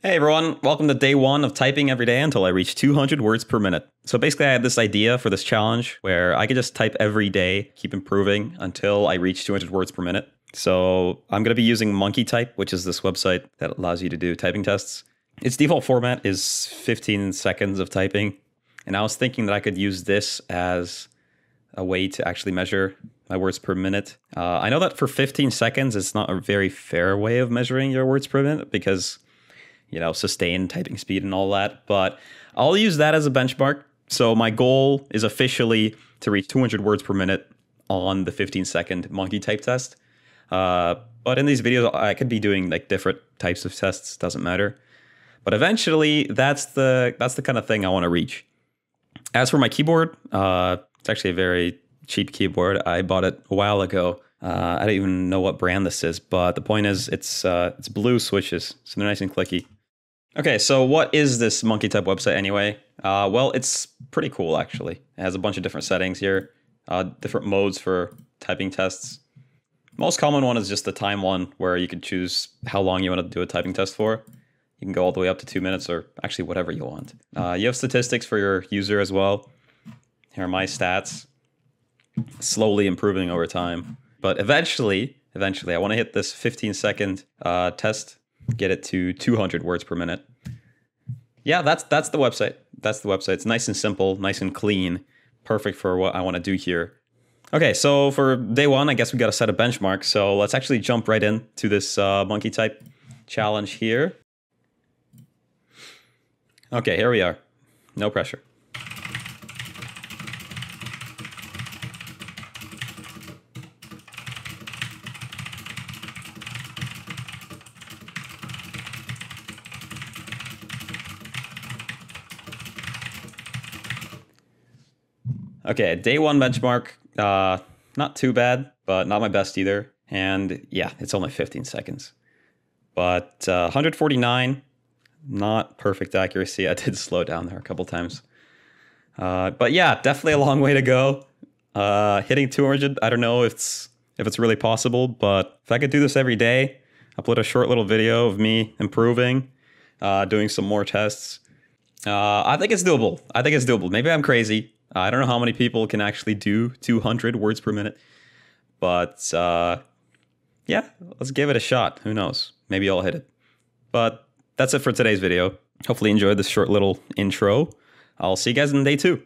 Hey everyone, welcome to day one of typing every day until I reach 200 words per minute. So basically, I had this idea for this challenge where I could just type every day, keep improving until I reach 200 words per minute. So I'm going to be using Monkey Type, which is this website that allows you to do typing tests. Its default format is 15 seconds of typing. And I was thinking that I could use this as a way to actually measure my words per minute. Uh, I know that for 15 seconds, it's not a very fair way of measuring your words per minute because you know, sustained typing speed and all that. But I'll use that as a benchmark. So my goal is officially to reach 200 words per minute on the 15 second monkey type test. Uh, but in these videos, I could be doing like different types of tests. Doesn't matter. But eventually, that's the that's the kind of thing I want to reach. As for my keyboard, uh, it's actually a very cheap keyboard. I bought it a while ago. Uh, I don't even know what brand this is, but the point is, it's uh, it's blue switches, so they're nice and clicky. Okay, so what is this monkey type website anyway? Uh, well, it's pretty cool actually. It has a bunch of different settings here, uh, different modes for typing tests. Most common one is just the time one, where you can choose how long you want to do a typing test for. You can go all the way up to two minutes, or actually whatever you want. Uh, you have statistics for your user as well. Here are my stats, slowly improving over time. But eventually, eventually, I want to hit this 15 second uh, test get it to 200 words per minute. Yeah, that's that's the website. That's the website. It's nice and simple, nice and clean, perfect for what I want to do here. Okay, so for day one, I guess we got to set a benchmark. So let's actually jump right into this uh, monkey type challenge here. Okay, here we are. No pressure. Okay, day one benchmark, uh, not too bad, but not my best either. And yeah, it's only 15 seconds. But uh, 149, not perfect accuracy. I did slow down there a couple times. Uh, but yeah, definitely a long way to go. Uh, hitting 200, I don't know if it's if it's really possible, but if I could do this every day, upload a short little video of me improving, uh, doing some more tests. Uh, I think it's doable. I think it's doable. Maybe I'm crazy. I don't know how many people can actually do 200 words per minute, but uh, yeah, let's give it a shot. Who knows? Maybe I'll hit it. But that's it for today's video. Hopefully, you enjoyed this short little intro. I'll see you guys in day two.